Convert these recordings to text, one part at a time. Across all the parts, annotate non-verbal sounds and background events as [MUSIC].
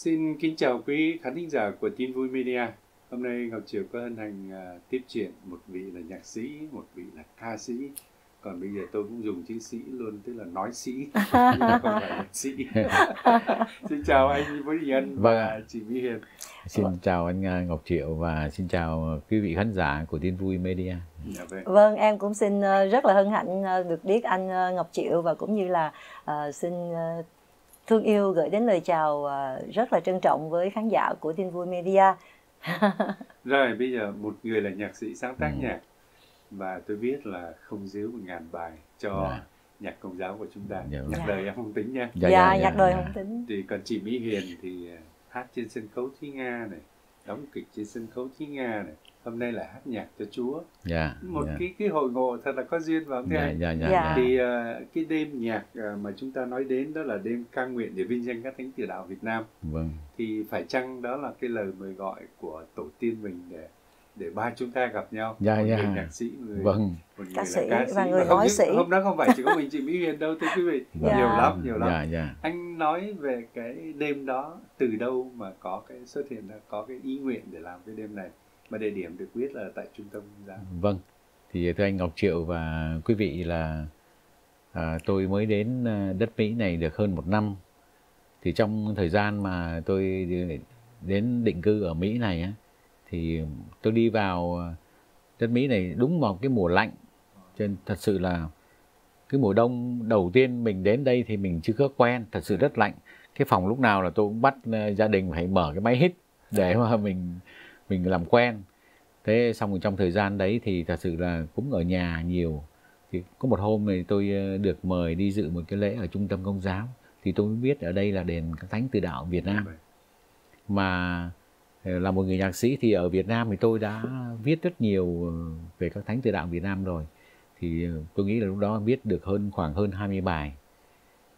Xin kính chào quý khán thính giả của Tin Vui Media. Hôm nay Ngọc Triều có hân hạnh uh, tiếp chuyện một vị là nhạc sĩ, một vị là ca sĩ. Còn bây giờ tôi cũng dùng chữ sĩ luôn, tức là nói sĩ, nhưng mà không phải nhạc sĩ. [LAUGHS] xin chào anh Vũ Đình Ân Vâng và ạ. chị Mỹ Hiền. Xin chào anh à, Ngọc Triệu và xin chào quý vị khán giả của Tin Vui Media. Dạ vâng. Vâng, em cũng xin ờ, rất là hân hạnh được biết anh Ngọc Triệu và cũng như là xin thương yêu gửi đến lời chào ờ, rất là trân trọng với khán giả của Tin Vui Media. [LAUGHS] Rồi bây giờ một người là nhạc sĩ sáng tác Ừ. nhạc và tôi biết là không dưới một ngàn bài cho Dạ. nhạc công giáo của chúng ta. Dạ, nhạc vâng. đời em không tính nha. Dạ, Dạ, dạ, nhạc dạ, đời dạ. không tính. thì còn chị Mỹ Hiền thì à, hát trên sân khấu Thúy Nga này đóng kịch trên sân khấu Thúy Nga này hôm nay là hát nhạc cho Chúa Dạ. một dạ. cái cái hội ngộ thật là có duyên vào Dạ, anh dạ, dạ, Dạ. dạ. thì à, cái đêm nhạc à, mà chúng ta nói đến đó là đêm ca nguyện để vinh danh các thánh tử đạo Việt Nam Vâng. thì phải chăng đó là cái lời mời gọi của tổ tiên mình để để ba chúng ta gặp nhau Dạ, một dạ. người nhạc sĩ người Vâng. một người Ca là sĩ ca và sĩ người Mà không nói sĩ. hôm đó không phải chỉ có mình chị Mỹ Hiền đâu thưa quý vị Dạ. nhiều lắm nhiều lắm Dạ, dạ. anh nói về cái đêm đó từ đâu mà có cái xuất hiện ra có cái ý nguyện để làm cái đêm này mà địa điểm được biết là tại trung tâm công giáo Vâng. Thì à, thưa anh Ngọc Triệu và quý vị là à, tôi mới đến à, đất Mỹ này được hơn một năm. Thì trong thời gian mà tôi đến định cư ở Mỹ này á, thì tôi đi vào à, đất Mỹ này đúng vào cái mùa lạnh. Cho nên thật sự là cái mùa đông đầu tiên mình đến đây thì mình chưa có quen, thật sự rất lạnh. Cái phòng lúc nào là tôi cũng bắt gia đình phải mở cái máy hít để mà mình mình làm quen thế xong rồi trong thời gian đấy thì thật sự là cũng ở nhà nhiều. Thì có một hôm thì tôi ờ, được mời đi dự một cái lễ ở trung tâm công giáo. Thì tôi mới biết ở đây là đền các thánh từ đạo Việt Nam. Mà ờ, là một người nhạc sĩ thì ở Việt Nam thì tôi đã viết rất nhiều ờ, về các thánh từ đạo Việt Nam rồi. Thì tôi nghĩ là lúc đó viết được hơn khoảng hơn 20 bài.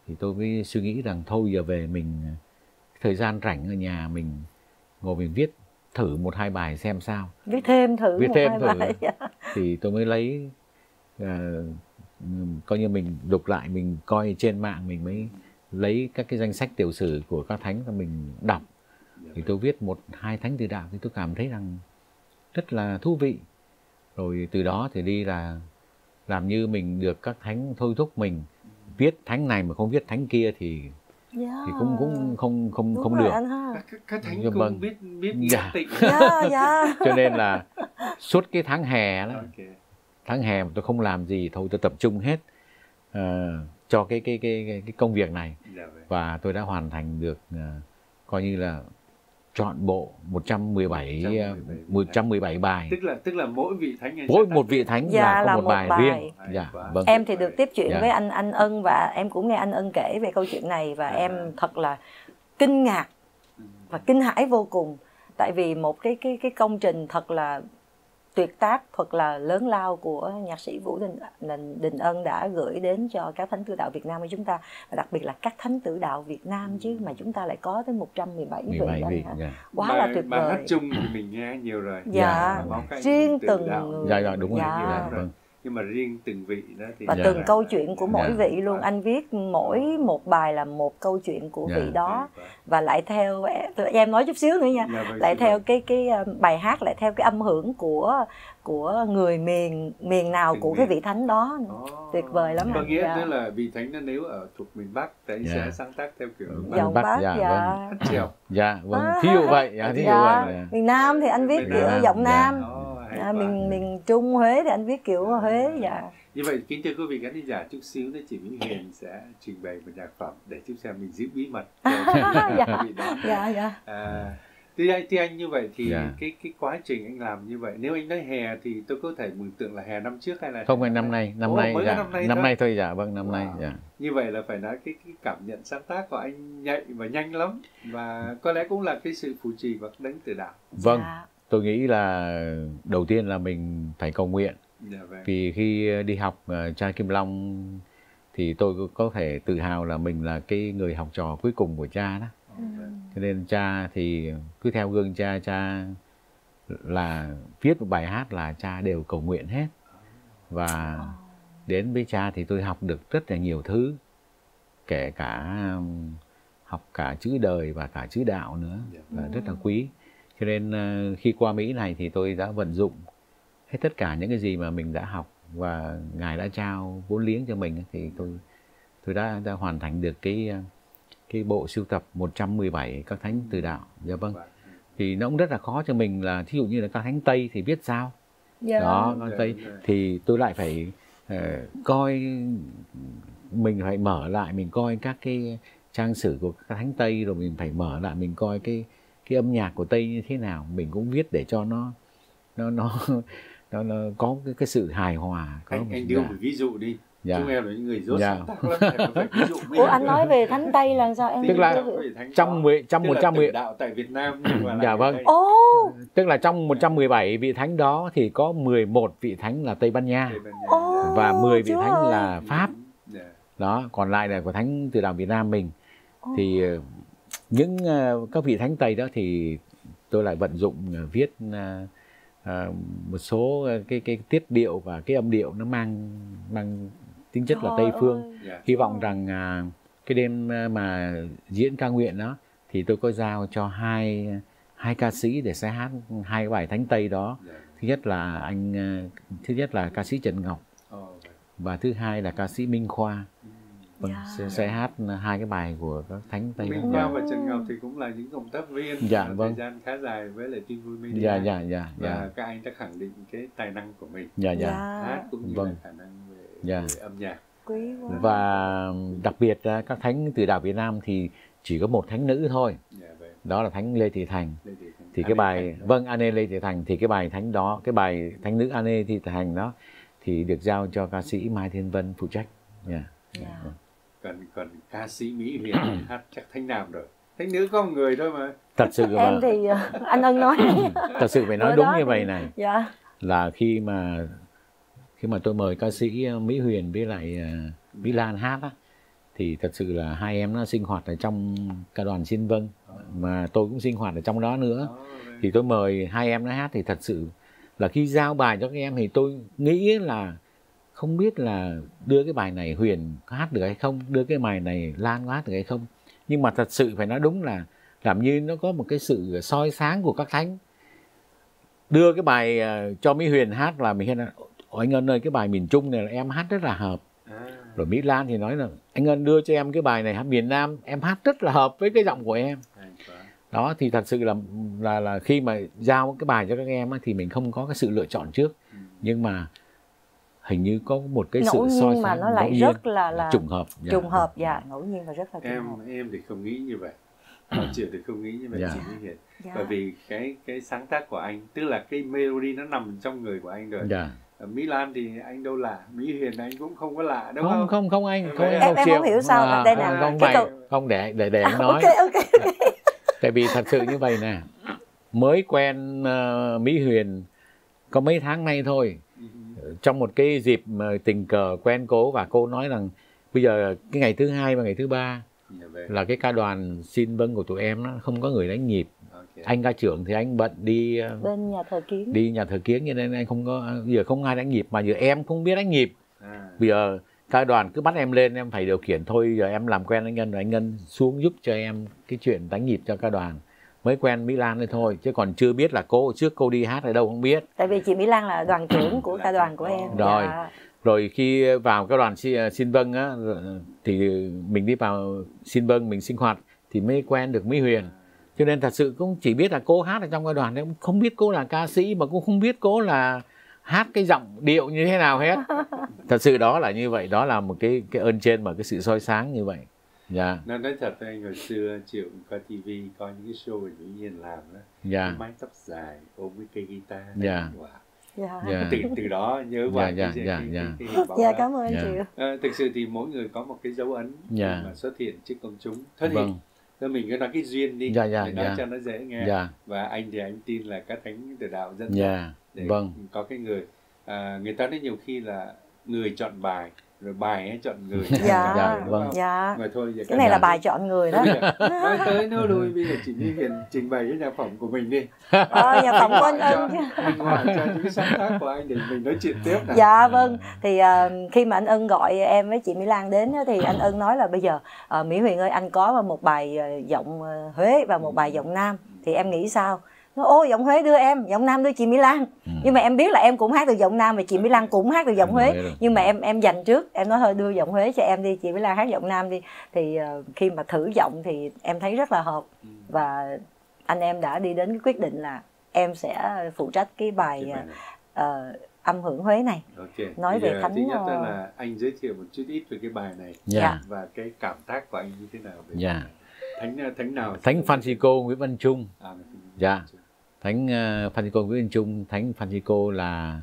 Thì tôi mới suy nghĩ rằng thôi giờ về mình thời gian rảnh ở nhà mình ngồi mình viết thử một hai bài xem sao Viết thêm thử Viết một thêm hai thử. bài. Dạ. thì tôi mới lấy ừm, coi như mình đục lại mình coi trên mạng mình mới lấy các cái danh sách tiểu sử của các thánh và mình đọc thì tôi viết một hai thánh từ đạo thì tôi cảm thấy rằng rất là thú vị rồi từ đó thì đi là làm như mình được các thánh thôi thúc mình viết thánh này mà không viết thánh kia thì. Thì cũng cũng không không Đúng không được. các, các, thánh cũng vâng. biết biết nghĩa Dạ. tịnh. [LAUGHS] Dạ, dạ. cho nên là [LAUGHS] suốt cái tháng hè đó ok. tháng hè mà tôi không làm gì thôi tôi tập trung hết ờ, cho cái cái cái cái cái công việc này. Dạ vậy và tôi đã hoàn thành được ờ, coi như là chọn bộ 117 ờ, 117 117 bài tức là tức là mỗi vị thánh mỗi một vị thánh Dạ, là là có một một bài bài. riêng Hay dạ quá. vâng Em thì được tiếp chuyện Dạ. với anh anh Ân và em cũng nghe anh Ân kể về câu chuyện này và À. em thật là kinh ngạc và kinh hãi vô cùng tại vì một cái cái cái công trình thật là tuyệt tác thật là lớn lao của nhạc sĩ Vũ Đình Đình, Đình Ân đã gửi đến cho các thánh tử đạo Việt Nam của chúng ta và đặc biệt là các thánh tử đạo Việt Nam chứ mà chúng ta lại có tới 117 vị 17 anh vị hả? dạ. quá Bài- là tuyệt bài hát vời chung thì mình nghe nhiều rồi Dạ. Dạ. Riêng từng đạo. người dạ dạ đúng rồi Dạ. dạ, vâng nhưng mà riêng từng vị đó thì và Dạ. từng câu chuyện của mỗi Dạ. vị luôn anh viết mỗi một bài là một câu chuyện của Dạ. vị đó và lại theo em nói chút xíu nữa nha Dạ, vâng, lại theo cái cái ờ, bài hát lại theo cái âm hưởng của của người miền miền nào Từng của cái miền. vị thánh đó. Ồ. tuyệt vời lắm có nghĩa Dạ. tức là vị thánh nó nếu ở thuộc miền Bắc thì anh Dạ. sẽ sáng tác theo kiểu Vâng. Bắc. giọng Bắc, bác dạ, dạ, vâng. hát trèo dạ vâng À. thí dụ vậy dạ, thí dụ Dạ. vậy dạ. miền Nam thì anh viết Miền kiểu Nam, giọng dạ. Nam Ồ, hay à, miền miền Trung Huế thì anh viết kiểu Huế dạ như vậy kính thưa quý vị khán giả chút xíu nữa chị Mỹ Hiền sẽ trình bày một nhạc phẩm để chúng xem mình giữ bí mật [LAUGHS] Dạ. dạ dạ À, thưa anh, thưa anh như vậy thì Dạ. cái cái quá trình anh làm như vậy nếu anh nói hè thì tôi có thể mường tượng là hè năm trước hay là không phải năm nay năm Ồ, nay dạ năm nay năm thôi. nay thôi dạ vâng năm nay Wow. dạ như vậy là phải nói cái, cái cảm nhận sáng tác của anh nhạy và nhanh lắm và có lẽ cũng là cái sự phù trì của đấng từ đạo vâng dạ. Tôi nghĩ là đầu tiên là mình phải cầu nguyện. Dạ vâng. Vì khi đi học ờ, cha Kim Long thì tôi có- thể tự hào là mình là cái người học trò cuối cùng của cha đó. Ồ, vâng. cho nên cha thì cứ theo gương cha cha là viết một bài hát là cha đều cầu nguyện hết. Và đến với cha thì tôi học được rất là nhiều thứ kể cả học cả chữ đời và cả chữ đạo nữa Dạ. là rất là quý cho nên ờ, khi qua Mỹ này thì tôi đã vận dụng hết tất cả những cái gì mà mình đã học và ngài đã trao vốn liếng cho mình thì tôi tôi đã đã hoàn thành được cái ờ, cái bộ sưu tập 117 các thánh từ đạo. Dạ vâng. Thì nó cũng rất là khó cho mình là thí dụ như là các thánh tây thì viết sao? Dạ. đó các tây. Thì tôi lại phải ờ, coi mình phải mở lại mình coi các cái trang sử của các thánh tây rồi mình phải mở lại mình coi cái cái âm nhạc của tây như thế nào mình cũng viết để cho nó nó nó [LAUGHS] nó, nó có cái, cái sự hài hòa có anh một- anh đưa dạ, một ví dụ đi dạ. chúng em là những người dốt Dạ. sáng tác lắm em phải ví dụ [LAUGHS] mới Ủa anh nói về thánh Tây là sao em Tức là- trong mười trong Tức một là trăm mười đạo tại Việt Nam nhưng mà là Dạ vâng. Ồ, tức là trong 117 vị thánh đó thì có 11 vị thánh là Tây Ban Nha Tây Ban Nha. Ồ. và 10 vị thánh ơi. là Pháp Dạ. đó còn lại là của thánh từ đạo Việt Nam mình Ồ. thì những ờ, các vị thánh tây đó thì tôi lại vận dụng ờ, viết ờ, một số cái cái tiết điệu và cái âm điệu nó mang mang tính chất là tây phương ơi. Dạ. hy vọng rằng cái đêm mà diễn ca nguyện đó thì tôi có giao cho hai hai ca sĩ để sẽ hát hai bài thánh tây đó Dạ. thứ nhất là anh thứ nhất là ca sĩ Trần Ngọc và thứ hai là ca sĩ Minh Khoa Ừ. vâng, Dạ. sẽ, sẽ hát hai cái bài của các thánh tây Minh đó. Khoa Dạ. và Trần Ngọc thì cũng là những cộng tác viên Dạ, vâng. thời gian khá dài với lại tin vui media. Dạ dạ dạ và dạ. các anh đã khẳng định cái tài năng của mình. Dạ dạ. Hát cũng như Vâng. là khả năng về, Dạ. về âm nhạc. Quý quá và đặc biệt là các thánh từ đạo Việt Nam thì chỉ có một thánh nữ thôi. Dạ vậy. Đó là thánh Lê Thị Thành. Đây thì, thì anh cái bài thành- vâng Ane Lê Thị Thành thì cái bài thánh đó cái bài thánh nữ Ane Thị Thành đó thì được giao cho ca sĩ Mai Thiên Vân phụ trách. Dạ. Dạ. Còn còn ca sĩ Mỹ [CLEARS THROAT] Huyền hát chắc thánh nam rồi. Thánh nữ có một người thôi mà. Thật sự mà. em thì ờ, anh ân nói. [CLEARS THROAT] Thật sự phải nói Bữa đúng đó như thì- vậy này. dạ. Là khi mà khi mà tôi mời ca sĩ ờ, Mỹ Huyền với lại ờ, Mỹ Lan hát á thì thật sự là hai em nó sinh hoạt ở trong ca đoàn Xin Vâng mà tôi cũng sinh hoạt ở trong đó nữa. Thì tôi mời hai em nó hát thì thật sự là khi giao bài cho các em thì tôi nghĩ là không biết là đưa cái bài này Huyền có hát được hay không đưa cái bài này Lan có hát được hay không. Nhưng mà thật sự phải nói đúng là làm như nó có một cái sự soi sáng của các thánh. Đưa cái bài ờ, cho Mỹ Huyền hát là mình "Ôi, anh Ân ơi cái bài miền Trung này là em hát rất là hợp. À, rồi Mỹ Lan thì nói là anh Ân đưa cho em cái bài này hát miền Nam em hát rất là hợp với cái giọng của em. Đó thì thật sự là là là khi mà giao cái bài cho các em á, thì mình không có cái sự lựa chọn trước. Ừ. nhưng mà hình như có một cái ngẫu sự soi nhiên mà nó lại ngẫu nhiên, rất là là trùng hợp dạ. trùng hợp dạ ngẫu nhiên và rất là trùng em hợp em thì không nghĩ như vậy Họ Triệu thì không nghĩ như vậy Dạ. chị Mỹ Hiền dạ. bởi vì cái cái sáng tác của anh tức là cái melody nó nằm trong người của anh rồi dạ. Ở Mỹ Lan thì anh đâu lạ Mỹ Huyền anh cũng không có lạ đúng không không, không không anh Em- không em- em không hiểu sao, À, đây không, nè, không cái câu- không để để để anh nói ok ok tại vì thật sự như vậy nè mới quen ờ, Mỹ Huyền có mấy tháng nay thôi. Trong một cái dịp mà tình cờ quen cô và cô nói rằng bây giờ cái ngày thứ hai và ngày thứ ba Dạ vậy. là cái ca đoàn xin vâng của tụi em nó không có người đánh nhịp. Ok. anh ca trưởng thì anh bận đi ờ, bên nhà thờ kiến. đi nhà thờ kiến cho nên anh không có bây giờ không ai đánh nhịp mà giờ em không biết đánh nhịp. À, bây giờ ca đoàn cứ bắt em lên em phải điều khiển thôi giờ em làm quen anh ngân rồi anh ngân xuống giúp cho em cái chuyện đánh nhịp cho ca đoàn mới quen mỹ lan đây thôi chứ còn chưa biết là cô trước cô đi hát ở đâu không biết tại vì chị Mỹ Lan là đoàn trưởng của ca đoàn của em Rồi. Dạ. rồi khi vào cái đoàn xin, vâng á thì mình đi vào xin vâng mình sinh hoạt thì mới quen được mỹ huyền cho nên thật sự cũng chỉ biết là cô hát ở trong cái đoàn đấy không biết cô là ca sĩ mà cũng không biết cô là hát cái giọng điệu như thế nào hết [LAUGHS] thật sự đó là như vậy đó là một cái cái ơn trên và cái sự soi sáng như vậy dạ. Nó nói thật với anh hồi xưa Triệu coi TV coi những cái show của Mỹ Hiền làm đó dạ. Mái tóc dài ôm cái cây guitar Dạ. dạ. Dạ. từ từ đó nhớ Dạ, hoài dạ, cái, dạ, cái, dạ. cái, cái dạ đó. cảm ơn Dạ. chị Ờ, thực sự thì mỗi người có một cái dấu ấn Dạ. mà xuất hiện trước công chúng. Thôi thì vâng. thôi mình cứ nói cái duyên đi Dạ, dạ, để nói dạ. cho nó dễ nghe. Dạ. Và anh thì anh tin là các thánh từ đạo dắt dạ. để vâng. có cái người. À, người ta nói nhiều khi là người chọn bài rồi bài hay chọn người [LAUGHS] dạ Dạ, vâng. dạ. Mà thôi giờ cái này là bài chọn người đó. Nói tới nói lui bây giờ chị Như Hiền trình bày cái nhạc phẩm của mình đi. Ờ, nhà phẩm của anh ân minh họa cho những sáng tác của anh để mình nói chuyện tiếp nào. Dạ vâng. Thì ờ, khi mà anh ân gọi em với chị mỹ lan đến thì anh ân nói là bây giờ ờ, mỹ huyền ơi anh có một bài ờ, giọng huế và một bài giọng nam. Thì em nghĩ sao nó ô giọng huế đưa em giọng nam đưa chị mỹ lan. Ừ. nhưng mà em biết là em cũng hát được giọng nam và chị mỹ lan cũng hát được giọng Em huế. Rồi. nhưng mà em em dành trước em nói thôi đưa giọng huế cho em đi chị mỹ lan hát giọng nam đi. Thì ờ, khi mà thử giọng thì em thấy rất là hợp. Ừ. và anh em đã đi đến cái quyết định là em sẽ phụ trách cái bài Cái bài ờ, âm hưởng huế này. Ok. Nói Bây về Thánh, thứ nhất ờ, là anh giới thiệu một chút ít về cái bài này. Dạ. Và cái cảm tác của anh như thế nào về Dạ. thánh thánh nào thánh Francisco Nguyễn Văn Trung. À, Dạ. Thánh ờ, Francisco Nguyễn Văn Trung thánh Francisco là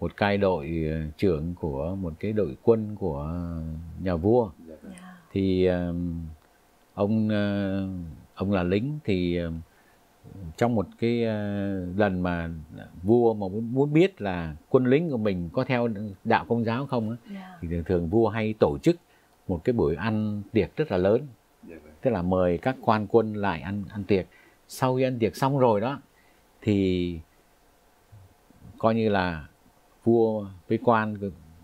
một cai đội ờ, trưởng của một cái đội quân của nhà vua Dạ vâng. thì ờm, ông ờ, ông là lính thì trong một cái ờ, lần mà vua mà muốn, biết là quân lính của mình có theo đạo công giáo không á, thì thường thường vua hay tổ chức một cái buổi ăn tiệc rất là lớn Dạ vâng. tức là mời các quan quân lại ăn ăn tiệc sau khi ăn tiệc xong rồi đó thì coi như là vua với quan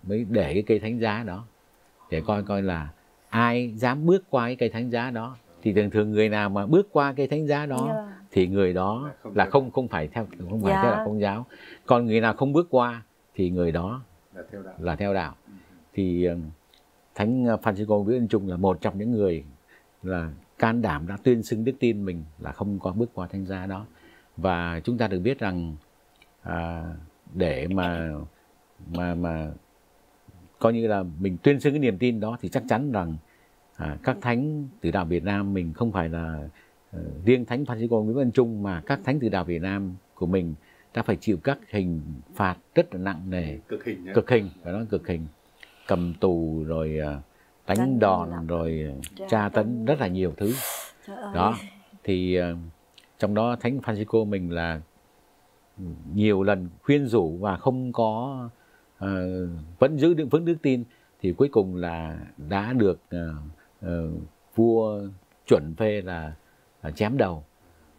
mới để cái cây thánh giá đó để coi coi là ai dám bước qua cái cây thánh giá đó. Thì thường thường người nào mà bước qua cây thánh giá đó Dạ. thì người đó Là không không không phải theo không phải Dạ. theo đạo công giáo. Còn người nào không bước qua thì người đó là theo đạo. là theo đạo. Thì ờ, thánh Francisco Nguyễn Văn Trung là một trong những người là can đảm đã tuyên xưng đức tin mình là không có bước qua thánh giá đó và chúng ta được biết rằng à, để mà mà mà coi như là mình tuyên xưng cái niềm tin đó thì chắc chắn rằng à, các thánh từ đạo Việt Nam mình không phải là ờ, riêng thánh Francisco Nguyễn Văn Trung mà các thánh từ đạo Việt Nam của mình đã phải chịu các hình phạt rất là nặng nề. Cực hình nhé cực hình phải nói cực hình. Cầm tù rồi à, đánh đòn rồi à, tra tra tấn. rất là nhiều thứ. Đó thì à, trong đó thánh Francisco mình là nhiều lần khuyên rủ và không có ờ, vẫn giữ được vững đức tin thì cuối cùng là đã được ờ, ờ, vua chuẩn phê là, là chém đầu.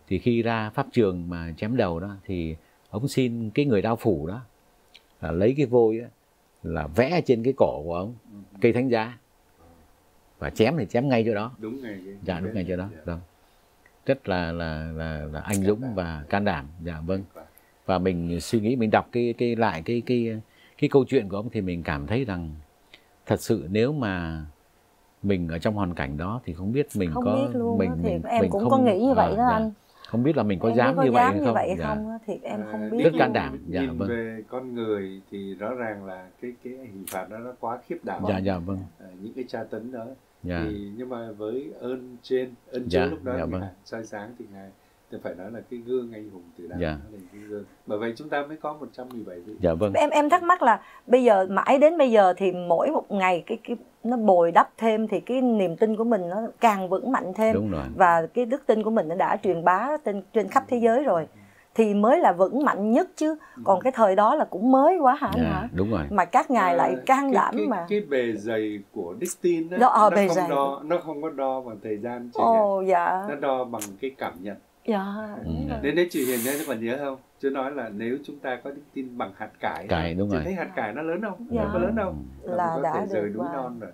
Thì khi ra pháp trường mà chém đầu đó thì ông xin cái người đao phủ đó là lấy cái vôi á, là vẽ trên cái cổ của ông cây thánh giá và chém thì chém ngay chỗ đó. Đúng ngày dạ đúng ngay chỗ đó Dạ. vâng rất là là là, là anh dũng và can đảm. Dạ vâng. Và mình suy nghĩ mình đọc cái cái lại cái cái cái câu chuyện của ông thì mình cảm thấy rằng thật sự nếu mà mình ở trong hoàn cảnh đó thì không biết mình không có biết luôn mình á, mình em mình cũng không- có nghĩ như vậy à, đó dạ. anh. không biết là mình có em dám biết như vậy dám hay như không? vậy Dạ. không á, thiệt em À, không nếu biết. Rất can đảm, dạ, nhìn vâng. về con người thì rõ ràng là cái cái hình phạt đó nó quá khiếp đảm. Dạ dạ vâng. À, những cái tra tấn đó dạ. Thì nhưng mà với ơn trên ơn Dạ, chúa lúc đó dạ thì vâng. soi sáng thì ngài tôi phải nói là cái gương anh hùng từ đạo Dạ. nó là cái gương. Bởi vậy chúng ta mới có 117 vị. Dạ vâng. Em em thắc mắc là bây giờ mãi đến bây giờ thì mỗi một ngày cái cái nó bồi đắp thêm thì cái niềm tin của mình nó càng vững mạnh thêm. Đúng rồi. Và cái đức tin của mình nó đã truyền bá trên trên khắp thế giới rồi thì mới là vững mạnh nhất chứ. Còn cái thời đó là cũng mới quá hả anh dạ hả? đúng rồi. Mà các ngài lại À, can đảm cái, mà. cái bề dày của đức tin đó, Đó, ờ, nó bề không dày. đo nó không có đo bằng thời gian chị ồ dạ. Nó đo bằng cái cảm nhận. Dạ Ừ, dạ. nên đấy chị Hiền nhớ còn nhớ không? Chúa nói là nếu chúng ta có đức tin bằng hạt cải Cải, đúng chị rồi. thấy hạt cải nó lớn không? Dạ. nó có lớn không. Nó Là có đã thể rời được núi non rồi.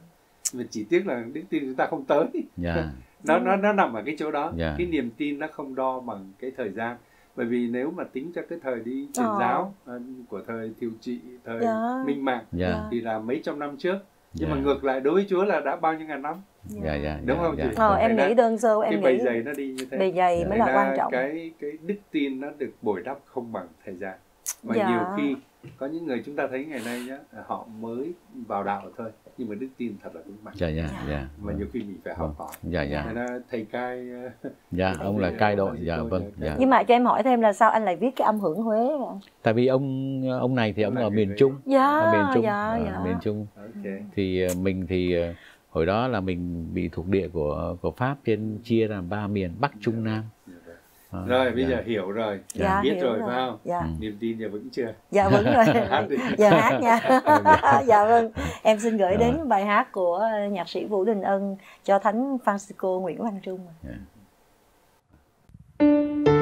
Mà chỉ tiếc là đức tin chúng ta không tới. Dạ. [LAUGHS] Nó nó nó nằm ở cái chỗ đó. Dạ. cái niềm tin nó không đo bằng cái thời gian bởi vì nếu mà tính cho cái thời đi truyền Ờ. giáo ờ, của thời thiều trị thời Dạ. minh mạng dạ thì là mấy trăm năm trước nhưng dạ mà ngược lại đối với Chúa là đã bao nhiêu ngàn năm dạ dạ Đúng dạ, không dạ. chị? ờ em nghĩ đơn sơ cái em bề nghĩ dày nó đi như thế bề dày Dạ. mới là quan trọng cái cái đức tin nó được bồi đắp không bằng thời gian mà Dạ. nhiều khi có những người chúng ta thấy ngày nay nhá họ mới vào đạo thôi nhưng mà đức tin thật là vững mạnh. Dạ dạ dạ. mà nhiều khi mình phải học hỏi. Dạ dạ. Ra thầy cai ờ, dạ ông là cai đội. dạ vâng dạ. Nhưng mà cho em hỏi thêm là sao anh lại viết cái âm hưởng Huế vậy tại vì ông ông này thì ông Ông ở miền Trung. Dạ ở miền Trung. dạ ở dạ. miền Trung. Ok. Thì ờ, mình thì ờ, hồi đó là mình bị thuộc địa của của Pháp trên chia làm ba miền Bắc Trung Nam. Dạ vâng. À, rồi bây dạ. giờ hiểu rồi. Dạ. Biết hiểu rồi phải không? Dạ. Ừ. niềm tin giờ vững chưa. Dạ vâng [LAUGHS] rồi. Hát đi. giờ hát nha. [LAUGHS] [LAUGHS] Dạ. Vâng. Em xin gửi Rồi. đến bài hát của nhạc sĩ Vũ Đình Ân cho thánh Francisco Nguyễn Văn Trung cai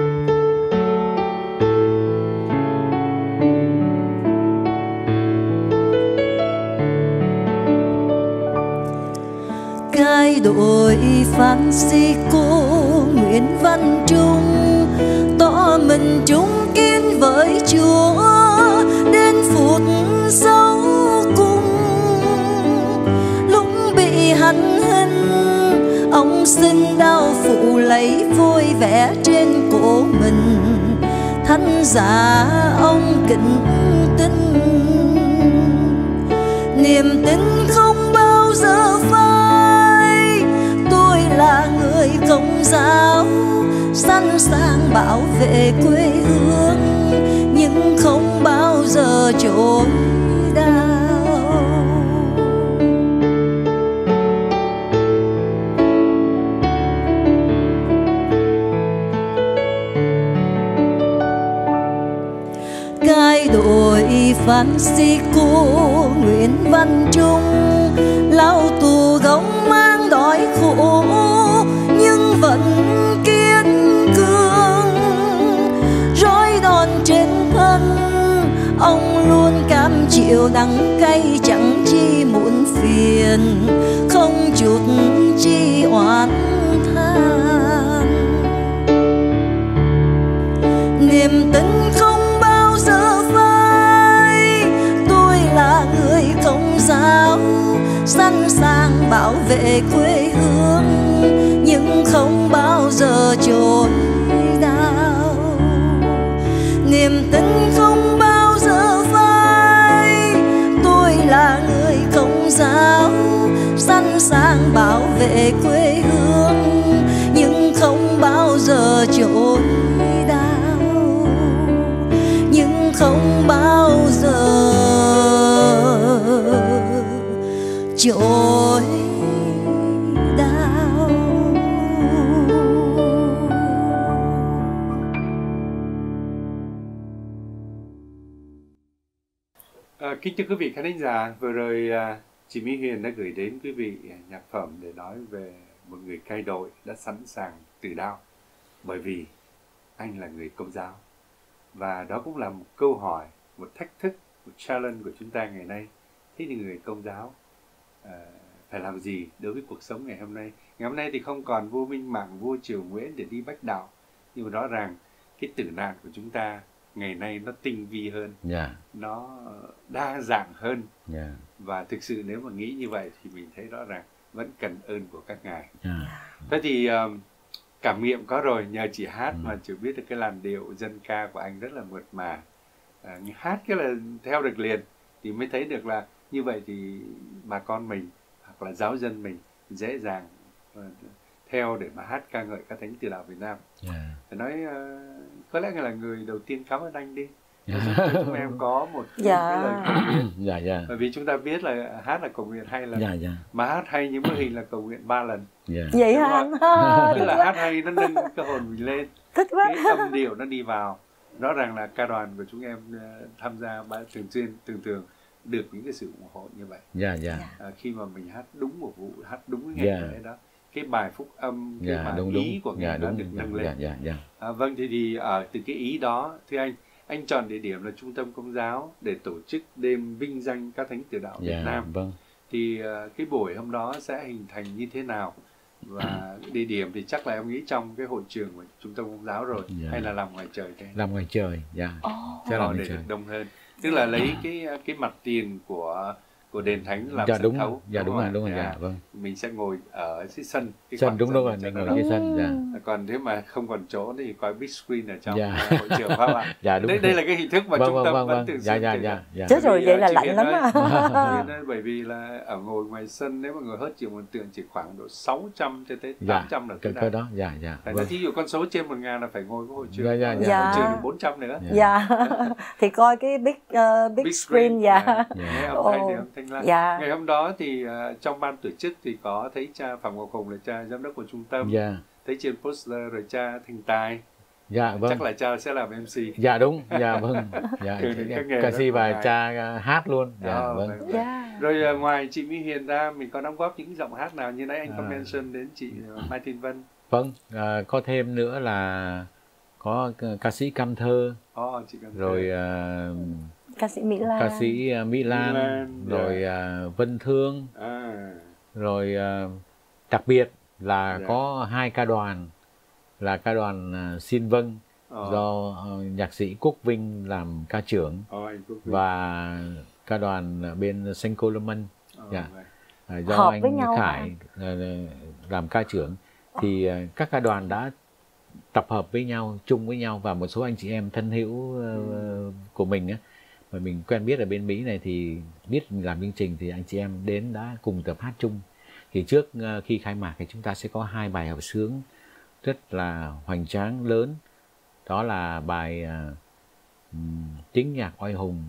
đội Francisco Nguyễn Văn Trung. Tỏ mình chung kiên với Chúa đến phút sau cùng. Lúc bị hành hình ông xin đau phụ lấy vui vẻ trên cổ mình. Thánh giả ông kính tin. Niềm tin công giáo, sẵn sàng bảo vệ quê hương, nhưng không bao giờ chối đau. Cai đội Francisco Nguyễn Văn Trung lao tù gông mang đói khổ. Cam đắng cay chẳng chi muộn phiền, không chút chi oán than. Niềm tin không bao giờ phai, tôi là người công giáo, sẵn sàng bảo vệ quê hương, nhưng không bao giờ chối đau niềm tin sáng bảo vệ quê hương nhưng không bao giờ trỗi đau. Nhưng không bao giờ trỗi đau. À, kính thưa quý vị khán giả, vừa rồi à, chị Mỹ Huyền đã gửi đến quý vị nhạc phẩm để nói về một người cai đội đã sẵn sàng tử đao bởi vì anh là người công giáo và đó cũng là một câu hỏi, một thách thức, một challenge của chúng ta ngày nay. Thế thì người công giáo uh, phải làm gì đối với cuộc sống ngày hôm nay? Ngày hôm nay thì không còn vua Minh Mạng, vua Triều Nguyễn để đi bách đạo, nhưng mà rõ ràng cái tử nạn của chúng ta ngày nay nó tinh vi hơn dạ. nó đa dạng hơn. Dạ. Và thực sự nếu mà nghĩ như vậy thì mình thấy rõ ràng vẫn cần ơn của các ngài. Dạ. Thế thì um, cảm nghiệm có rồi nhờ chị hát Ừ. mà chị biết được cái làn điệu dân ca của anh rất là mượt mà. À, hát cái là theo được liền thì mới thấy được là như vậy thì bà con mình hoặc là giáo dân mình dễ dàng ờ, theo để mà hát ca ngợi các thánh từ đạo Việt Nam. Dạ. Phải nói ờ, có lẽ là người đầu tiên cảm ơn anh đi. Dạ. Chúng em có một cái, Dạ. cái lời cầu nguyện. [COUGHS] Dạ dạ. Bởi vì chúng ta biết là hát là cầu nguyện hai lần dạ dạ. mà hát hay như bức hình là cầu nguyện ba lần. Dạ. Vậy hả anh? [LAUGHS] tức là hát hay nó nâng cái hồn mình lên. Thích quá. Cái âm điệu nó đi vào. Rõ ràng là ca đoàn của chúng em ờ, tham gia ba- thường xuyên thường thường được những cái sự ủng hộ như vậy. Dạ dạ. À, khi mà mình hát đúng một vụ hát đúng cái ngày Dạ. lễ đó cái bài phúc âm cái dạ bài đúng ý đúng. của dạ ngài đã đúng. được dạ nâng lên. dạ dạ. Dạ À, vâng thì thì ở từ cái ý đó thưa anh anh chọn địa điểm là trung tâm công giáo để tổ chức đêm vinh danh các thánh tử đạo Việt dạ Nam. vâng. Thì ờ, cái buổi hôm đó sẽ hình thành như thế nào? Và [CLEARS THROAT] địa điểm thì chắc là em nghĩ trong cái hội trường của trung tâm công giáo rồi Dạ. hay là làm ngoài trời thế? Làm ngoài trời dạ. Ồ. sẽ Họ làm để ngoài trời. được đông hơn. Tức là lấy cái cái mặt tiền của của đền thánh làm dạ sân đúng khấu dạ đúng rồi đúng rồi Dạ. dạ vâng mình sẽ ngồi ở cái sân cái sân đúng đúng rồi mình ngồi cái sân dạ còn nếu mà không còn chỗ thì coi big screen ở trong Dạ. hội trường phải không ạ [LAUGHS] dạ đúng đây, đây là cái hình thức mà vâng trung vâng tâm vâng vẫn vâng thường dạ xuyên dạ dạ dạ chết rồi vậy là lạnh lắm ơi, [LAUGHS] bởi vì là ở ngồi ngoài sân nếu mà người hết chiều một tượng chỉ khoảng độ 600 cho tới dạ 800 là cái tối cái đa. đó dạ dạ Tại vâng nó thí dụ con số trên một ngàn là phải ngồi có hội trường. Dạ, dạ, dạ. Dạ. Hội trường thì 400 nữa. Dạ. dạ [LAUGHS] thì coi cái big ờ, big, screen, dạ dạ. Nghe âm thanh thanh lan. dạ. Ngày hôm đó thì ờ, trong ban tổ chức thì có thấy cha Phạm Ngọc Hùng là cha giám đốc của trung tâm, dạ. Thấy trên poster rồi cha Thành Tài, dạ vâng. Chắc là cha sẽ làm MC dạ đúng. Dạ vâng. Dạ [LAUGHS] nghề ca sĩ và cha à, hát luôn. Dạ Đó, vâng. vâng. dạ. Rồi à, ngoài chị Mỹ Hiền ra mình có đóng góp những giọng hát nào như nãy anh có À. mention đến chị à, Mai Thiên Vân? Vâng à, có thêm nữa là có ca- sĩ Cam Thơ. Oh, chị Cần rồi à, ca sĩ Mỹ Lan ca sĩ à, Mỹ Lan, Mỹ Lan, dạ. rồi à, Vân Thương à, rồi à, đặc biệt là Dạ. có hai ca đoàn là ca đoàn à, Xin Vâng ờ, do ờ, nhạc sĩ Quốc Vinh làm ca trưởng ờ, anh Quốc Vinh. và ca đoàn bên Saint Coleman Ờ, dạ. vậy. à, do Hợp anh Khải ờ, làm ca trưởng thì ờ, các ca đoàn đã tập hợp với nhau chung với nhau và một số anh chị em thân hữu ờ, của mình á mà mình quen biết ở bên Mỹ này thì biết làm chương trình thì anh chị em đến đã cùng tập hát chung. Thì trước ờ, khi khai mạc thì chúng ta sẽ có hai bài hợp sướng rất là hoành tráng lớn. Đó là bài ừm, chính nhạc oai hùng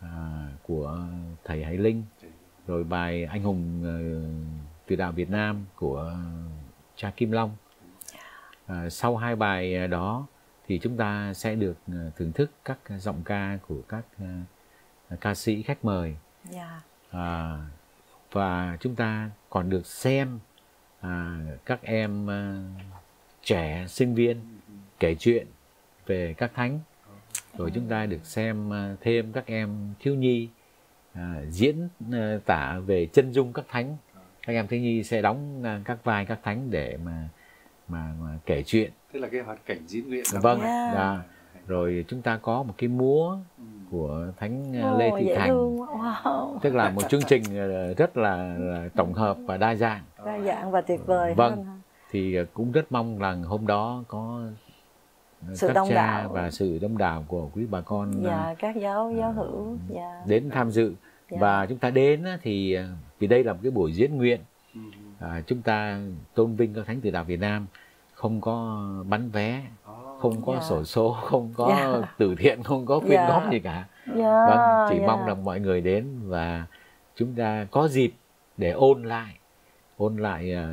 à, của thầy Hải Linh. Rồi bài anh hùng ờ, từ đạo Việt Nam của cha Kim Long. À, sau hai bài đó thì chúng ta sẽ được ờ, thưởng thức các giọng ca của các ờ, ca sĩ khách mời. Dạ. À, và chúng ta còn được xem à, các em à, trẻ sinh viên kể chuyện về các thánh. Rồi chúng ta được xem à, thêm các em thiếu nhi à, diễn à, tả về chân dung các thánh. Các em thiếu nhi sẽ đóng à, các vai các thánh để mà mà, mà kể chuyện Thế là cái hoạt cảnh diễn nguyện lắm. vâng Yeah. dạ. rồi chúng ta có một cái múa Ừ. của thánh à, Lê Thị Thành wow tức là một chương trình ờ, rất là, là tổng hợp và đa dạng đa dạng và tuyệt vời Vâng. hơn thì ờ, cũng rất mong rằng hôm đó có ờ, Sự các đông cha đảo. và sự đông đảo của quý bà con ờ, dạ các giáo giáo hữu dạ đến tham dự Dạ. và chúng ta đến thì ờ, vì đây là một cái buổi diễn nguyện Ừ. à, chúng ta tôn vinh các thánh tử đạo Việt Nam không có bắn vé không có Dạ. sổ số [LAUGHS] không có Dạ. từ thiện không có quyên Dạ. góp gì cả dạ vâng chỉ dạ. mong rằng mọi người đến và chúng ta có dịp để ôn lại ôn lại ờ,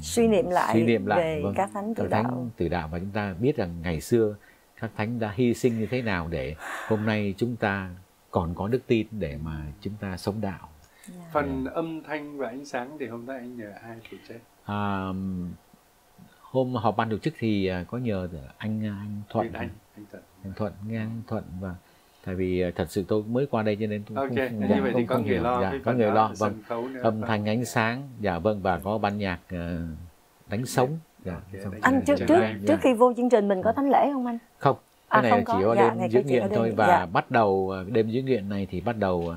suy niệm lại, suy niệm lại về vâng, các thánh tử đạo thánh tử đạo và chúng ta biết rằng ngày xưa các thánh đã hy sinh như thế nào để hôm nay chúng ta còn có đức tin để mà chúng ta sống đạo Dạ. Phần âm thanh và ánh sáng thì hôm nay anh nhờ ai phụ trách? à, hôm họp ban tổ chức thì à, có nhờ anh anh Thuận Anh, anh Thuận. anh Thuận nghe anh Thuận và tại vì à, thật sự tôi mới qua đây cho nên tôi Ok, không, như dạ, vậy thì không, có không người hiểu lo dạ, có người lo vâng âm Vâng. thanh ánh sáng dạ vâng và có ban nhạc ờ, đánh sống dạ, Ok, xong- đánh anh Dạ, trước dạ, trước dạ. trước khi vô chương trình mình có thánh lễ không anh không À, cái này không chỉ có. có Dạ, đêm này diễn đêm thôi và dạ. bắt đầu đêm diễn nguyện này thì bắt đầu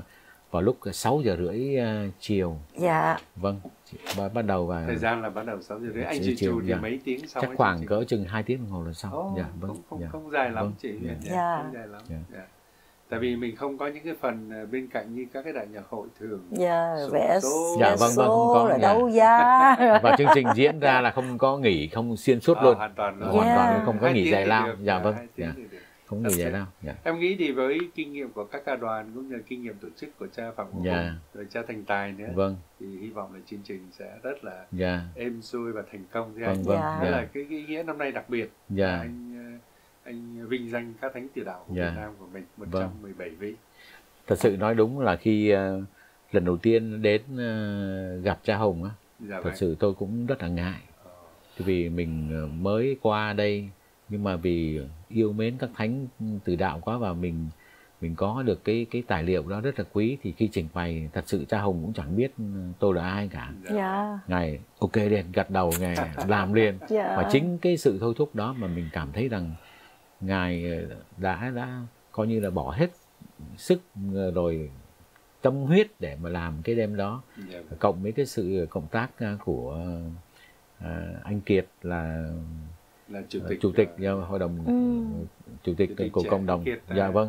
vào lúc 6 giờ rưỡi ờ, chiều dạ vâng chị- và bắt đầu và Thời gian là bắt đầu 6 giờ rưỡi. Anh Chiều- chỉ chiều, chủ thì dạ. mấy tiếng sau chắc khoảng chương cỡ chừng 2 tiếng đồng hồ là trình? xong Ồ, dạ vâng không, không, dạ. không dài lắm Vâng, chị dạ. Huyền. Dạ. Không dài lắm. Dạ. Dạ. Tại vì mình không có những cái phần ờ, bên cạnh như các cái đại nhạc hội thường. dạ Số- vẽ số- Dạ, vâng, vâng, không có, rồi dạ. đấu giá [LAUGHS] và chương trình diễn ra là không có nghỉ không xuyên suốt Ờ, luôn hoàn toàn hoàn luôn. toàn không có Hai nghỉ thì lao dạ vâng dạ. Nghỉ Ok. giải lao dạ Em nghĩ thì với kinh nghiệm của các ca đoàn cũng như kinh nghiệm tổ chức của cha Phạm Ngọc Dạ. Hùng, rồi cha Thành Tài nữa vâng thì hy vọng là chương trình sẽ rất là dạ êm xuôi và thành công thế vâng anh. vâng Dạ. Đó là dạ cái, cái ý nghĩa năm nay đặc biệt. dạ Anh ờ, anh vinh danh các thánh tử đạo của Dạ. Việt Nam của mình Vâng. 117 vị. thật sự nói đúng là khi ờ, lần đầu tiên đến ờ, gặp cha Hùng á Dạ thật vâng. sự tôi cũng rất là ngại Ờ, vì mình mới qua đây nhưng mà vì yêu mến các thánh từ đạo quá và mình mình có được cái cái tài liệu đó rất là quý thì khi trình bày thật sự cha Hùng cũng chẳng biết ừ, tôi là ai cả. Dạ. dạ. Ngài ok liền gật đầu ngài [LAUGHS] làm liền. Dạ. Và chính cái sự thôi thúc đó mà mình cảm thấy rằng ngài ờ, đã đã coi như là bỏ hết sức ờ, rồi tâm huyết để mà làm cái đêm đó. Vâng. cộng với cái sự cộng tác ờ, của anh Kiệt là Là chủ tịch chủ tịch ờ, hội đồng Ừ. chủ tịch chủ tịch của cộng đồng Kiệt, dạ à, vâng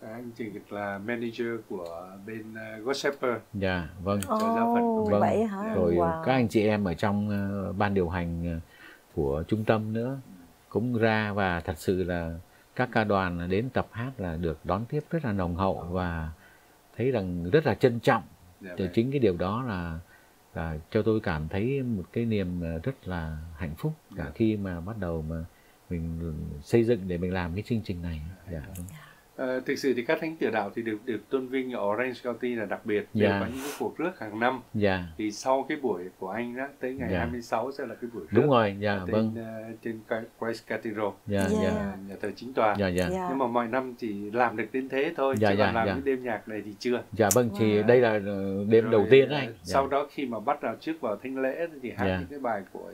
anh chủ tịch là manager của bên uh, God Shepherd. dạ vâng Cho giáo phận của. Vâng. vậy hả rồi wow. các anh chị em ở trong ờ, ban điều hành ờ, của trung tâm nữa cũng ra và thật sự là các ca đoàn đến tập hát là được đón tiếp rất là nồng hậu và thấy rằng rất là trân trọng Dạ vâng. chính cái điều đó là là cho tôi cảm thấy một cái niềm ờ, rất là hạnh phúc cả Dạ. khi mà bắt đầu mà mình xây dựng để mình làm cái chương trình này. Dạ Ờ, thực sự thì các thánh tử đạo thì được được tôn vinh ở Orange County là đặc biệt đều Dạ. có những cái cuộc rước hàng năm dạ thì sau cái buổi của anh đó tới ngày Dạ. 26 sẽ là cái buổi rước đúng rồi dạ ở trên, vâng ờ, trên Christ Cathedral dạ ờ, nhà thờ chính tòa dạ dạ Dạ. nhưng mà mọi năm chỉ làm được đến thế thôi Dạ, chứ còn làm dạ. cái đêm nhạc này thì chưa dạ vâng thì Wow. đây là ờ, đêm Rồi, đầu tiên ờ, đấy anh sau dạ. đó khi mà bắt đầu trước vào thanh lễ thì hát Dạ. những cái bài của ờ,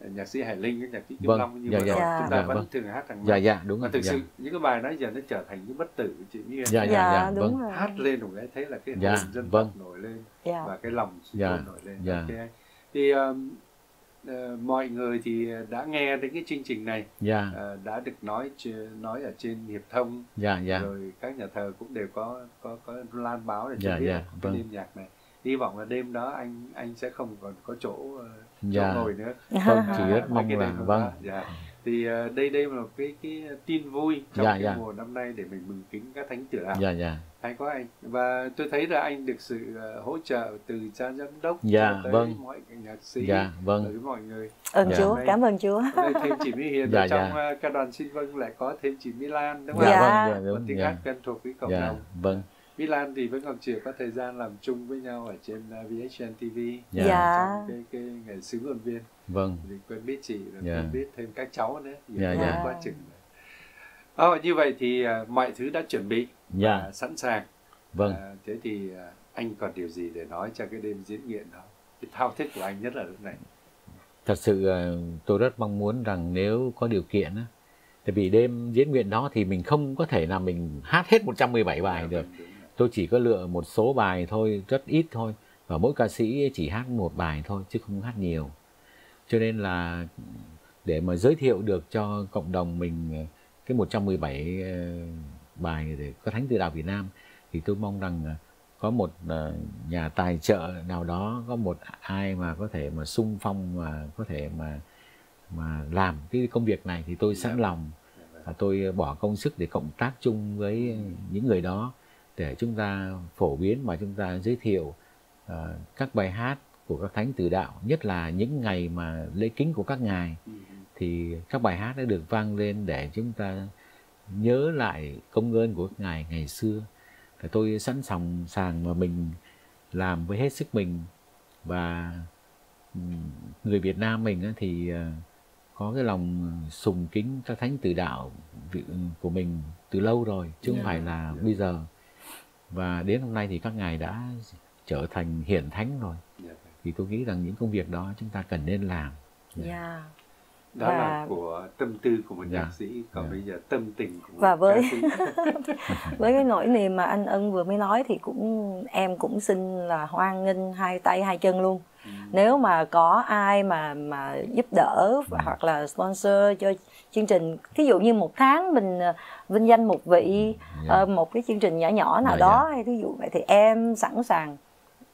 nhạc sĩ Hải Linh với nhạc sĩ Kim Vâng, Long như dạ, dạ, rồi dạ. chúng ta dạ, vẫn vâng. thường hát hàng dạ năm dạ đúng mà rồi thực dạ. sự những cái bài đó giờ nó trở thành những bất tử chị Mỹ dạ dạ dạ dạ đúng vâng rồi hát lên cái thấy là cái Dạ, hồn dân vâng. tộc nổi lên dạ và cái lòng Dạ, nổi lên dạ. Ok. thì um, ờ, mọi người thì đã nghe đến cái chương trình này dạ ờ, đã được nói nói ở trên hiệp thông dạ dạ rồi các nhà thờ cũng đều có có có lan báo để cho Dạ, biết dạ, cái vâng. đêm nhạc này hy vọng là đêm đó anh anh sẽ không còn có chỗ ờ, chỗ dạ ngồi nữa vâng chỉ À, rất mong là vâng đó. dạ. thì ờ, đây đây là một cái cái tin vui trong Dạ, cái dạ. mùa năm nay để mình mừng kính các thánh tử đạo dạ dạ hay quá anh và tôi thấy là anh được sự ờ, hỗ trợ từ cha giám đốc Dạ, cho tới vâng. mọi nhạc sĩ dạ vâng tới mọi người ơn Dạ. chúa cảm ơn chúa thêm chị Mỹ Hiền Dạ, ở trong dạ. ca đoàn Sinh Vâng lại có thêm chị Mỹ Lan đúng dạ không? Dạ. vâng dạ Một đúng tiếng dạ hát quen thuộc với cộng dạ đồng. vâng Mỹ Lan thì với Ngọc Triệu có thời gian làm chung với nhau ở trên uh, VHN TV Dạ. Dạ. trong cái cái ngày sứ ngôn viên vâng thì quen biết chị rồi Dạ. quen biết thêm các cháu nữa nhiều Dạ, quá dạ. quá chừng Ờ, như vậy thì uh, mọi thứ đã chuẩn bị dạ và sẵn sàng vâng À, thế thì uh, anh còn điều gì để nói cho cái đêm diễn nghệ đó cái thao thức của anh nhất là lúc này thật sự tôi rất mong muốn rằng nếu có điều kiện á tại vì đêm diễn nguyện đó thì mình không có thể nào mình hát hết 117 bài Dạ, được vâng. Tôi chỉ có lựa một số bài thôi rất ít thôi và mỗi ca sĩ chỉ hát một bài thôi chứ không hát nhiều. Cho nên là để mà giới thiệu được cho cộng đồng mình ờ, cái 117 ờ, bài để có thánh từ đạo Việt Nam thì tôi mong rằng ờ, có một nhà tài trợ nào đó có một ai mà có thể mà sung phong mà có thể mà mà làm cái công việc này thì tôi sẵn Dạ. lòng. Và tôi bỏ công sức để cộng tác chung với những người đó để chúng ta phổ biến và chúng ta giới thiệu ờ, các bài hát của các thánh tử đạo nhất là những ngày mà lễ kính của các ngài. Ừ, thì các bài hát đã được vang lên để chúng ta nhớ lại công ơn của các ngài ngày xưa. Và tôi sẵn sàng sàng mà mình làm với hết sức mình. Và ừm, người Việt Nam mình thì ờ, có cái lòng sùng kính các thánh tử đạo vị- của mình từ lâu rồi chứ không Dạ, phải là dạ. bây giờ và đến hôm nay thì các ngài đã trở thành hiển thánh rồi dạ, vâng. thì tôi nghĩ rằng những công việc đó chúng ta cần nên làm dạ đó Và- là của tâm tư của một Dạ. nhạc sĩ còn Dạ. bây giờ tâm tình của một Và với- [LAUGHS] với cái nỗi niềm mà anh ân vừa mới nói thì cũng em cũng xin là hoan nghênh hai tay hai chân luôn. Nếu mà có ai mà mà giúp đỡ Ừ. hoặc là sponsor cho chương trình thí dụ như một tháng mình ờ, vinh danh một vị Dạ. ờ, một cái chương trình nhỏ nhỏ nào Dạ, đó hay thí dụ vậy thì em sẵn sàng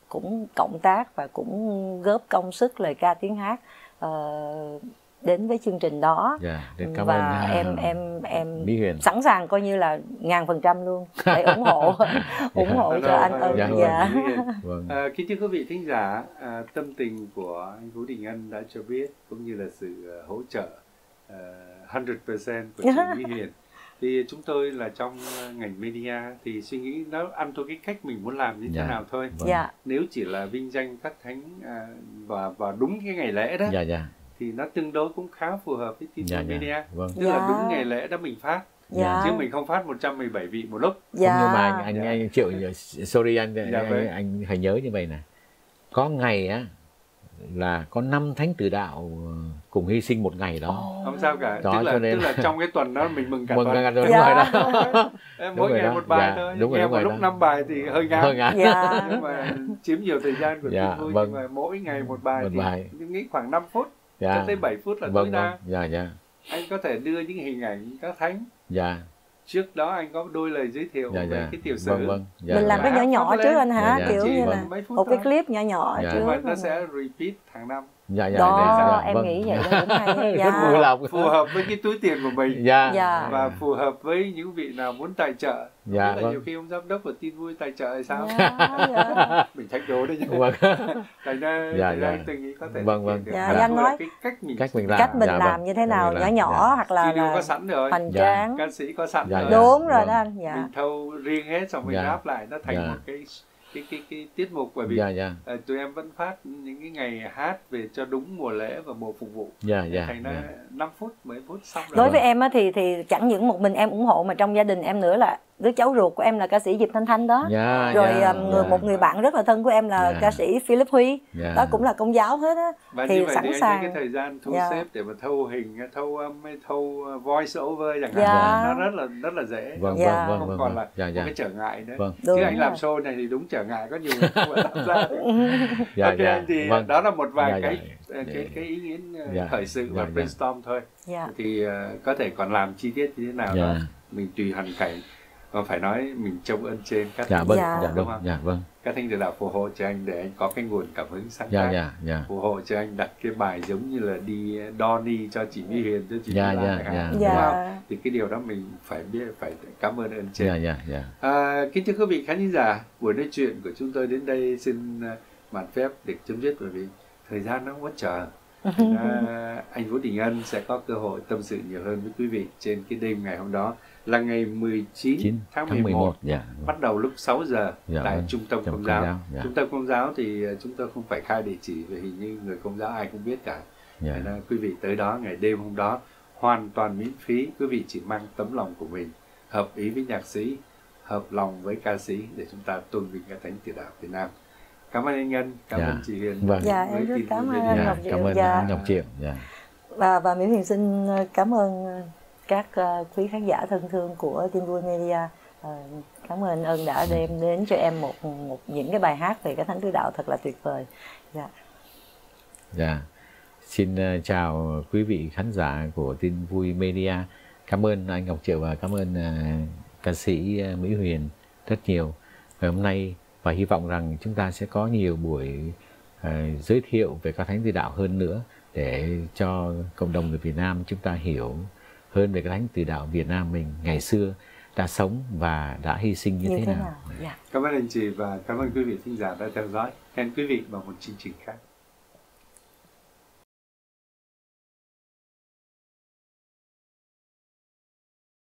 cũng cộng tác và cũng góp công sức lời ca tiếng hát ờ, đến với chương trình đó Dạ, rất cảm và ơn à, em em em Mỹ Huyền. sẵn sàng coi như là ngàn phần trăm luôn để ủng hộ [LAUGHS] [LAUGHS] ủng hộ Dạ, cho anh ân dạ, dạ Hiền. [LAUGHS] Vâng. À, kính thưa quý vị thính giả, à, tâm tình của anh Vũ Đình Ân đã cho biết cũng như là sự à, hỗ trợ à, 100% của chị Mỹ Hiền. Thì chúng tôi là trong ngành media thì suy nghĩ nó ăn theo cái cách mình muốn làm như Dạ. thế nào thôi. Vâng. dạ Nếu chỉ là vinh danh các thánh à, và và đúng cái ngày lễ đó Dạ dạ. Thì nó tương đối cũng khá phù hợp với tin Dạ media. dạ. Vâng. Tức là Dạ. đúng ngày lễ đó mình phát dạ chứ mình không phát 117 vị một lúc. dạ Không, nhưng mà anh anh, Dạ. anh Triệu sorry anh Dạ, anh, vâng. anh, anh phải nhớ như vậy này. Có ngày á là có năm thánh tử đạo ờ, cùng hy sinh một ngày đó. Không sao cả. Đó, tức là cho nên- tức là trong cái tuần đó mình mừng cả Mừng tuần. đúng Dạ. rồi đó. [LAUGHS] Em mỗi ngày đó. một bài Dạ, thôi đúng rồi, nghe đúng một rồi lúc năm bài thì hơi ngắn Hơi ngắn. dạ nhưng mà chiếm nhiều thời gian của Dạ, tin vui vâng. nhưng mà mỗi ngày một bài Một thì bài. tôi nghĩ khoảng 5 phút Dạ. cho tới 7 phút là tối Vâng đa vâng. Dạ dạ. anh có thể đưa những hình ảnh các thánh Dạ. trước đó anh có đôi lời giới thiệu Dạ về dạ. cái tiểu sử Vâng vâng. Dạ, mình làm dạ. cái nhỏ nhỏ trước anh hả Dạ, dạ. kiểu Chỉ như vâng, là một cái clip nhỏ nhỏ Dạ. trước mà nó sẽ repeat hàng năm dạ dạ đó dạ, em vâng. nghĩ vậy đó cũng hay [LAUGHS] rất dạ. vui lòng phù hợp với cái túi tiền của mình dạ Dạ. và phù hợp với những vị nào muốn tài trợ Dạ, Tức là vâng. nhiều khi ông giám đốc của tin vui tài trợ hay sao Dạ, dạ. [LAUGHS] mình thách đố đấy nhé vâng [LAUGHS] thành ra Dạ, thành ra dạ. từng nghĩ có thể Vâng, vâng. Dạ, Mà anh là nói- cái cách mình cách mình làm cách mình dạ, làm vâng. như thế nào nhỏ nhỏ dạ. hoặc là, video có là sẵn rồi hoành Dạ. tráng ca sĩ có sẵn Dạ, rồi dạ. đúng rồi Vâng. đó anh dạ mình thâu riêng hết xong mình Dạ. ráp lại nó thành Dạ. một cái cái cái cái tiết mục bởi vì dạ dạ. ờ, tụi em vẫn phát những cái ngày hát về cho đúng mùa lễ và mùa phục vụ. Dạ dạ thành ra dạ. 5 phút 10 phút xong rồi đối với em á thì thì chẳng những một mình em ủng hộ mà trong gia đình em nữa là đứa cháu ruột của em là ca sĩ Diệp Thanh Thanh đó dạ rồi dạ, um, người dạ. một người bạn rất là thân của em là Dạ. ca sĩ Philip Huy Dạ. đó cũng là công giáo hết á và thì như vậy sẵn thì sàng. cái thời gian thu Dạ. xếp để mà thâu hình thâu âm hay thâu uh, voice over chẳng hạn nó rất là rất là dễ vâng Dạ. vâng vâng không vâng còn vâng. là một dạ cái trở ngại nữa vâng Đúng chứ anh làm show này thì đúng trở ngại có nhiều người không phải làm ra dạ ok dạ anh thì vâng đó là một vài Dạ, cái cái cái ý kiến uh, Dạ. khởi sự và Dạ, dạ. brainstorm thôi thì uh, có thể còn làm chi tiết như thế nào đó mình tùy hoàn cảnh và phải nói mình trông ơn trên các dạ vâng Dạ. dạ đúng đúng không? dạ vâng các thanh tử đạo phù hộ cho anh để anh có cái nguồn cảm hứng sáng dạ tác dạ dạ phù hộ cho anh đặt cái bài giống như là đi Donny cho chị Mỹ Huyền cho chị Dạ, Mỹ Lan dạ, dạ. đúng Dạ. không? thì cái điều đó mình phải biết phải cảm ơn ơn trên dạ dạ dạ À, kính thưa quý vị khán giả, buổi nói chuyện của chúng tôi đến đây xin à, mạn phép được chấm dứt bởi vì thời gian nó không có chờ. Ra [LAUGHS] anh Vũ Đình Ân sẽ có cơ hội tâm sự nhiều hơn với quý vị trên cái đêm ngày hôm đó là ngày 19 9 tháng tháng 11, 11 dạ vâng. bắt đầu lúc 6 giờ Dạ, tại vâng. trung tâm công công giáo. giáo, dạ. Trung tâm công giáo thì à, chúng tôi không phải khai địa chỉ vì hình như người công giáo ai cũng biết cả. dạ Thành ra quý vị tới đó ngày đêm hôm đó hoàn toàn miễn phí, quý vị chỉ mang tấm lòng của mình hợp ý với nhạc sĩ, hợp lòng với ca sĩ để chúng ta tôn vinh ca thánh từ đạo Việt Nam. Cảm ơn anh Ngân, cảm Dạ. ơn chị Huyền. Vâng. Dạ, với em rất tin cảm ơn anh dạ Ngọc Diệu. cảm ơn Dạ. anh Ngọc Triệu dạ và và Mỹ Huyền xin ờ, cảm ơn ờ, các ờ, quý khán giả thân thương của tin vui media ờ, cảm ơn ơn đã đem đến cho em một một những cái bài hát về cái thánh tứ đạo thật là tuyệt vời dạ Dạ. Xin ờ, chào quý vị khán giả của tin vui media. Cảm ơn anh Ngọc Triệu và cảm ơn ca sĩ Mỹ Huyền rất nhiều. Ngày hôm nay và hy vọng rằng chúng ta sẽ có nhiều buổi uh, giới thiệu về các thánh tứ đạo hơn nữa để cho cộng đồng người Việt Nam chúng ta hiểu hơn về các thánh từ đạo Việt Nam mình ngày xưa đã sống và đã hy sinh như, như thế, thế nào. nào dạ Cảm ơn anh chị và cảm ơn quý vị thính giả đã theo dõi. Hẹn quý vị vào một chương trình khác.